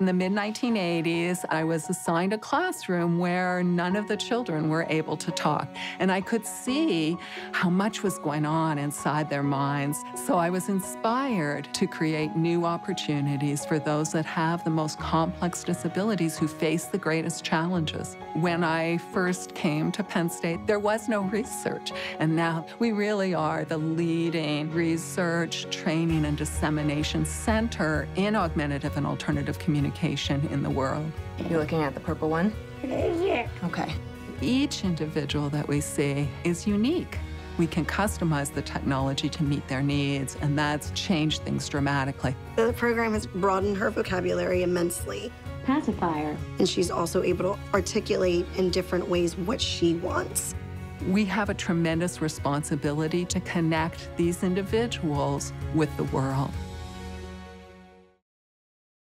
In the mid 1980s, I was assigned a classroom where none of the children were able to talk. And I could see how much was going on inside their minds. So I was inspired to create new opportunities for those that have the most complex disabilities who face the greatest challenges. When I first came to Penn State, there was no research. And now we really are the leading research, training, and dissemination center in augmentative and alternative communication communication in the world. You're looking at the purple one? Yeah. Okay. Each individual that we see is unique. We can customize the technology to meet their needs, and that's changed things dramatically. The program has broadened her vocabulary immensely. Pacifier. And she's also able to articulate in different ways what she wants. We have a tremendous responsibility to connect these individuals with the world.